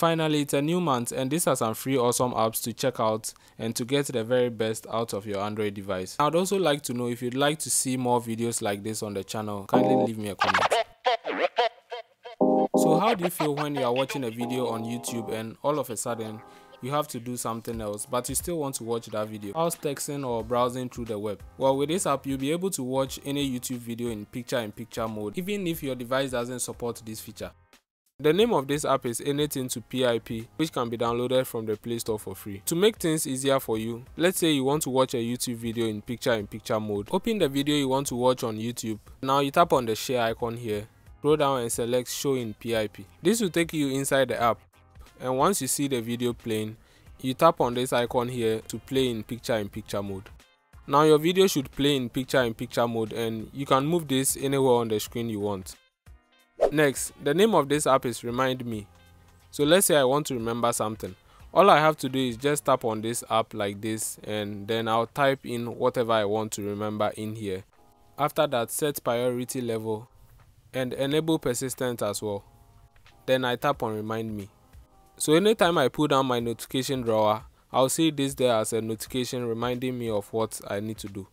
Finally, it's a new month and these are some free awesome apps to check out and to get the very best out of your Android device. I'd also like to know if you'd like to see more videos like this on the channel, kindly leave me a comment. So how do you feel when you are watching a video on YouTube and all of a sudden you have to do something else but you still want to watch that video whilst texting or browsing through the web well with this app you'll be able to watch any youtube video in picture in picture mode even if your device doesn't support this feature the name of this app is Anything to PIP, which can be downloaded from the Play Store for free. To make things easier for you, let's say you want to watch a YouTube video in picture-in-picture -picture mode. Open the video you want to watch on YouTube. Now you tap on the share icon here, scroll down and select show in PIP. This will take you inside the app and once you see the video playing you tap on this icon here to play in picture in picture mode now your video should play in picture in picture mode and you can move this anywhere on the screen you want next the name of this app is remind me. So let's say i want to remember something. All i have to do is just tap on this app like this and then i'll type in whatever i want to remember in here. After that set priority level and enable persistent as well. Then i tap on remind me. So anytime I pull down my notification drawer, I'll see this there as a notification reminding me of what I need to do.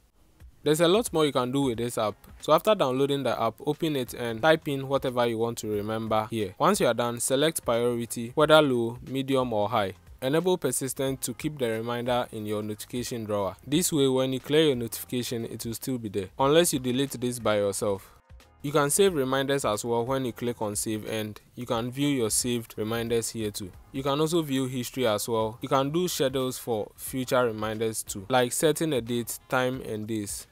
There's a lot more you can do with this app. So after downloading the app, open it and type in whatever you want to remember here. Once you are done, select priority, whether low, medium or high. Enable persistent to keep the reminder in your notification drawer. This way when you clear your notification, it will still be there, unless you delete this by yourself. You can save reminders as well when you click on save and you can view your saved reminders here too. You can also view history as well. You can do schedules for future reminders too, like setting a date, time and days.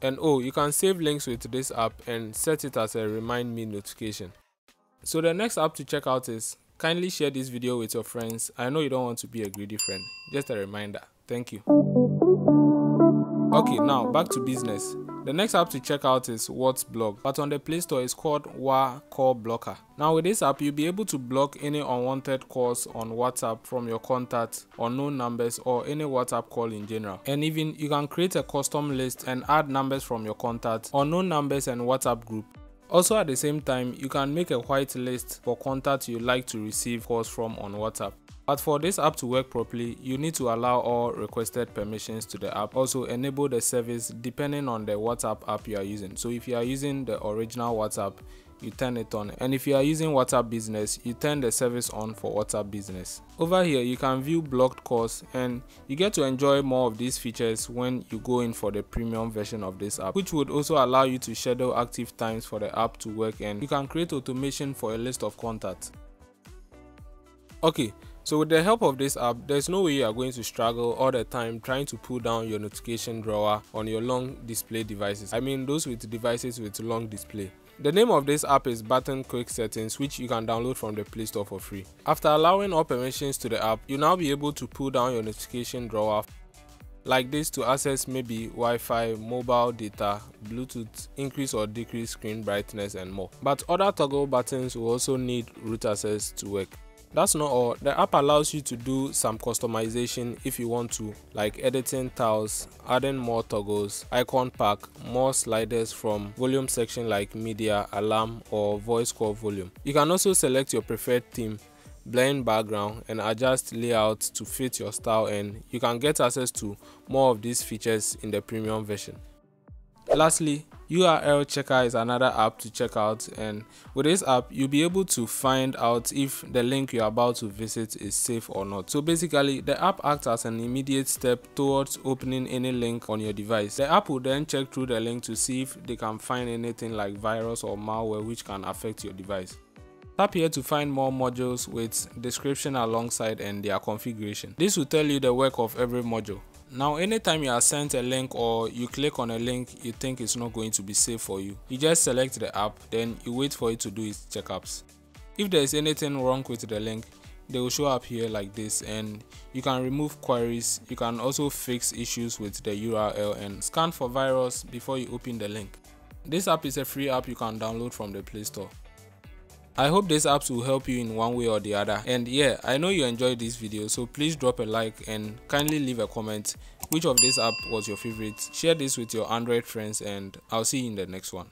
And oh, you can save links with this app and set it as a remind me notification. So the next app to check out is kindly share this video with your friends. I know you don't want to be a greedy friend. Just a reminder. Thank you. Okay, now back to business. The next app to check out is WhatsBlock, but on the Play Store it's called WA Call Blocker. Now with this app, you'll be able to block any unwanted calls on WhatsApp from your contacts, unknown numbers or any WhatsApp call in general. And even you can create a custom list and add numbers from your contacts, unknown numbers and WhatsApp group. Also at the same time, you can make a white list for contacts you like to receive calls from on WhatsApp. But for this app to work properly, you need to allow all requested permissions to the app. Also enable the service depending on the WhatsApp app you are using. So if you are using the original WhatsApp, you turn it on and if you are using WhatsApp business you turn the service on for WhatsApp business. Over here you can view blocked calls and you get to enjoy more of these features when you go in for the premium version of this app which would also allow you to schedule active times for the app to work and you can create automation for a list of contacts. Okay, so with the help of this app, there's no way you are going to struggle all the time trying to pull down your notification drawer on your long display devices. I mean those with devices with long display. The name of this app is Bottom Quick Settings which you can download from the Play Store for free. After allowing all permissions to the app, you'll now be able to pull down your notification drawer like this to access maybe Wi-Fi, mobile data, Bluetooth, increase or decrease screen brightness and more. But other toggle buttons will also need root access to work. That's not all. The app allows you to do some customization if you want to, like editing tiles, adding more toggles, icon pack, more sliders from volume section like media, alarm or voice call volume. You can also select your preferred theme blend background and adjust layout to fit your style and you can get access to more of these features in the premium version. Lastly, URL checker is another app to check out and with this app you'll be able to find out if the link you're about to visit is safe or not. So basically the app acts as an immediate step towards opening any link on your device. The app will then check through the link to see if they can find anything like virus or malware which can affect your device. Tap here to find more modules with description alongside and their configuration. This will tell you the work of every module. Now anytime you are sent a link or you click on a link you think it's not going to be safe for you, you just select the app then you wait for it to do its checkups. If there is anything wrong with the link, they will show up here like this and you can remove queries, you can also fix issues with the URL and scan for virus before you open the link. This app is a free app you can download from the Play Store. I hope these apps will help you in one way or the other. And yeah I know you enjoyed this video so please drop a like and kindly leave a comment which of this app was your favorite. Share this with your android friends and i'll see you in the next one